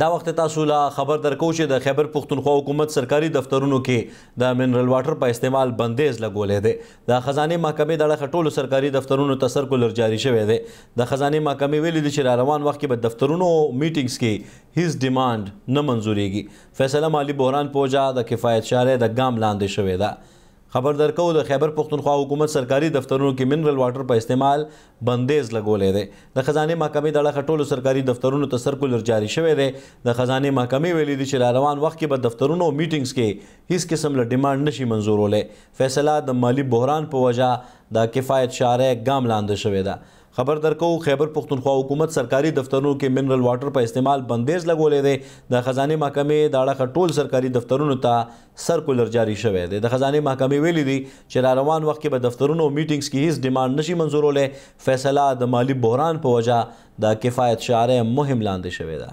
دا وخت تاسو لا خبر درکو چې د خیبر پښتونخوا حکومت سرکاري دفترونو کې د منرل واټر په استعمال بندیز لګولې دی د خزانه محکمې د اړخ ټولو سرکاري دفترونو ته سرکولر جاری شوی دی د خزانه محکمې ویلي دي چې را روان وخت کې به دفترونو میټینګز کې هیڅ ډیماند نه منزوريږي فیصله مالی بحران پوجا د کفایت شاره د ګام لاندې شوې ده خبر درکوو، د خیبر پښتونخوا حکومت سرکاري دفترونو کې منرل واټر په استعمال بندیز لګولی دی. د خزانې محکمې د اړخه ټولو سرکاري دفترونو ته سرکولر جاري شوی دی. د خزانې محکمې ویلي دي چې راروان وخت کې به دفترونو او میټینګز کې هیڅ قسم له ډیمانډ نشي منظورولی. فیصله د مالي بحران په وجه د کفایت شعره ګام لاندې شوې ده. خبر درکوو، خیبر پښتونخوا حکومت سرکاري دفترونو کې منرل واټر په استعمال بندیز لګولی دی. د خزانې محکمې د اړخه ټول سرکاري دفترونو ته سرکولر جاري شوی دی. د خزانې محکمې ویلي دي چې راروان وخت کې به دفترونو او میټینګز کې هیڅ ډیمانډ نشي منظورولی. فیصله د مالي بحران په وجه د کفایت شعاره مهم لاندې شوې ده.